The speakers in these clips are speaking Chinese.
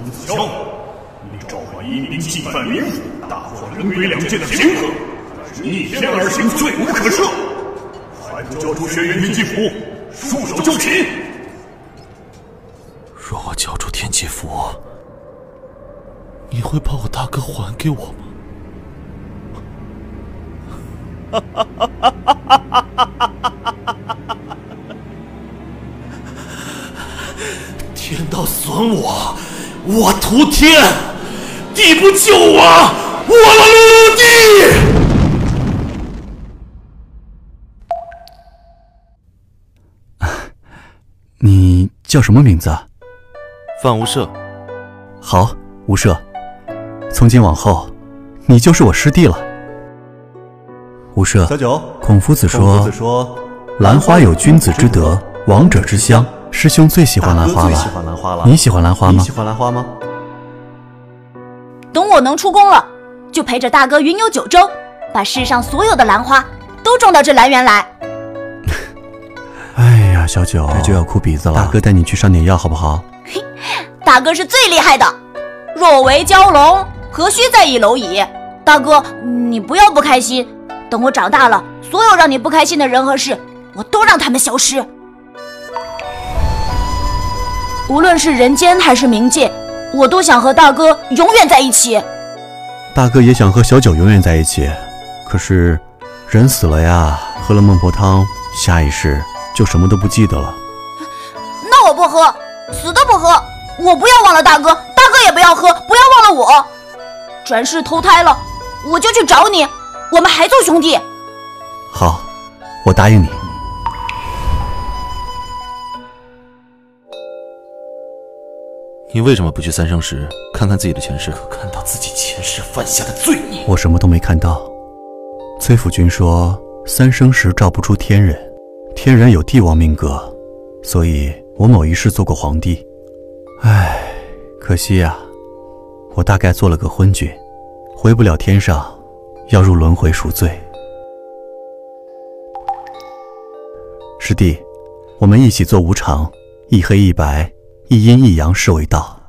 董子乔，你召唤阴兵进犯灵府，大破人鬼两界的平和，逆天而行，罪无可赦。还不交出轩辕天机符，束手就擒！若我交出天机符，你会把我大哥还给我吗？哈哈哈哈哈哈！天道损我，我屠天；地不救我，我陆地。你叫什么名字？范无赦。好，无赦。从今往后，你就是我师弟了。无赦，小九，孔夫子说：“兰花有君子之德，王者之香。”师兄最喜欢兰花了。你喜欢兰花吗？你喜欢兰花吗？等我能出宫了，就陪着大哥云游九州，把世上所有的兰花都种到这兰园来。哎呀，小九，这就要哭鼻子了。大哥带你去上点药好不好？嘿，大哥是最厉害的。若为蛟龙，何须在意蝼蚁？大哥，你不要不开心。等我长大了，所有让你不开心的人和事，我都让他们消失。无论是人间还是冥界，我都想和大哥永远在一起。大哥也想和小九永远在一起，可是人死了呀，喝了孟婆汤，下一世就什么都不记得了。那我不喝，死都不喝。我不要忘了大哥，大哥也不要喝，不要忘了我。转世投胎了，我就去找你，我们还做兄弟。好，我答应你。你为什么不去三生石看看自己的前世？可看到自己前世犯下的罪孽。我什么都没看到。崔府君说三生石照不出天人，天人有帝王命格，所以我某一世做过皇帝。唉，可惜呀，我大概做了个昏君，回不了天上，要入轮回赎罪。师弟，我们一起做无常，一黑一白。一阴一阳是为道。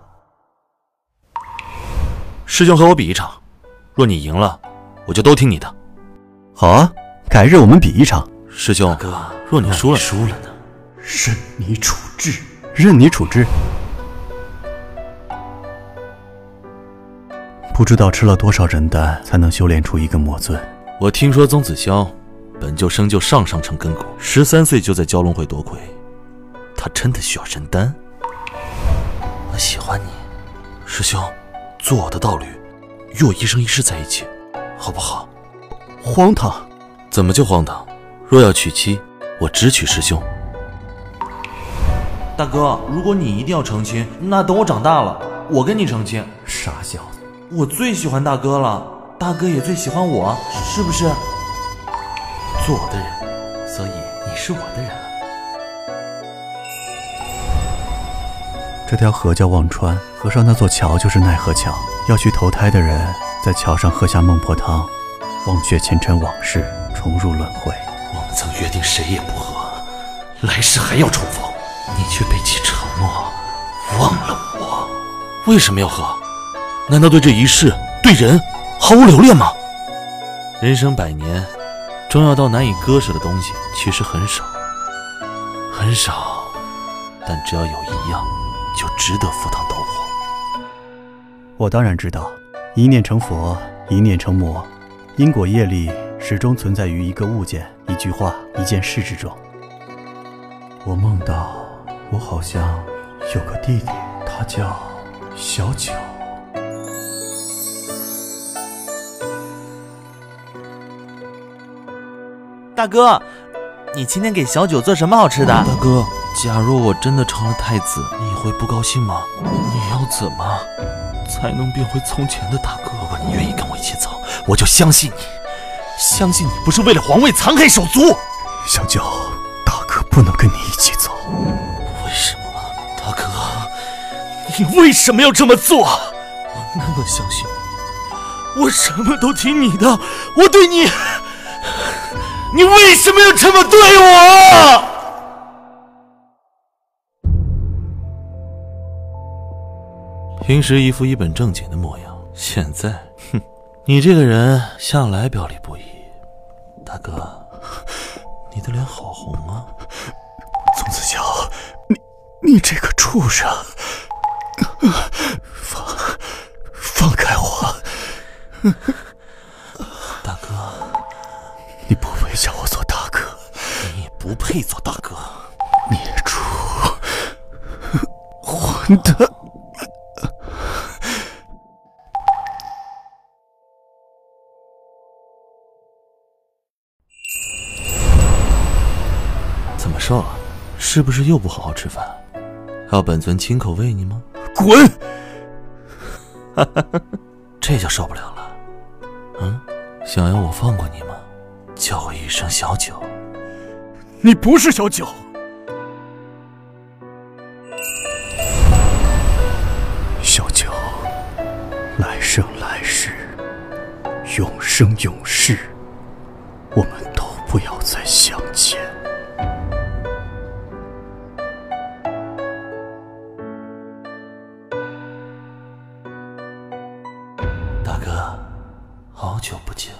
师兄和我比一场，若你赢了，我就都听你的。好啊，改日我们比一场。师兄，哥，若你输了，输了呢？任你处置，任你处置。不知道吃了多少人丹，才能修炼出一个魔尊。我听说宗子霄本就生就上上乘根骨，十三岁就在蛟龙会夺魁，他真的需要人丹？我喜欢你，师兄，做我的道侣，与我一生一世在一起，好不好？荒唐！怎么就荒唐？若要娶妻，我只娶师兄。大哥，如果你一定要成亲，那等我长大了，我跟你成亲。傻小子，我最喜欢大哥了，大哥也最喜欢我，是不是？做我的人，所以你是我的人。这条河叫忘川，河上那座桥就是奈何桥。要去投胎的人，在桥上喝下孟婆汤，忘却前尘往事，重入轮回。我们曾约定谁也不喝，来世还要重逢，你却背弃承诺，忘了我。为什么要喝？难道对这一世、对人毫无留恋吗？人生百年，重要到难以割舍的东西其实很少，很少，但只要有一样。就值得赴汤蹈火。我当然知道，一念成佛，一念成魔，因果业力始终存在于一个物件、一句话、一件事之中。我梦到，我好像有个弟弟，他叫小九。大哥，你今天给小九做什么好吃的？大哥。假若我真的成了太子，你会不高兴吗？你要怎么才能变回从前的大哥？如果你愿意跟我一起走，我就相信你，相信你不是为了皇位残害手足。小九，大哥不能跟你一起走。为什么，大哥？你为什么要这么做？我那么相信你，我什么都听你的，我对你，你为什么要这么对我？平时一副一本正经的模样，现在，哼，你这个人向来表里不一。大哥，你的脸好红啊！宋子乔，你你这个畜生，放放开我！大哥，你不配叫我做大哥，你不配做大哥，孽畜，混蛋！怎么瘦了？是不是又不好好吃饭？要本尊亲口喂你吗？滚！这就受不了了。嗯，想要我放过你吗？叫我一声小九。你不是小九。小九，来生来世，永生永世，哥，好久不见。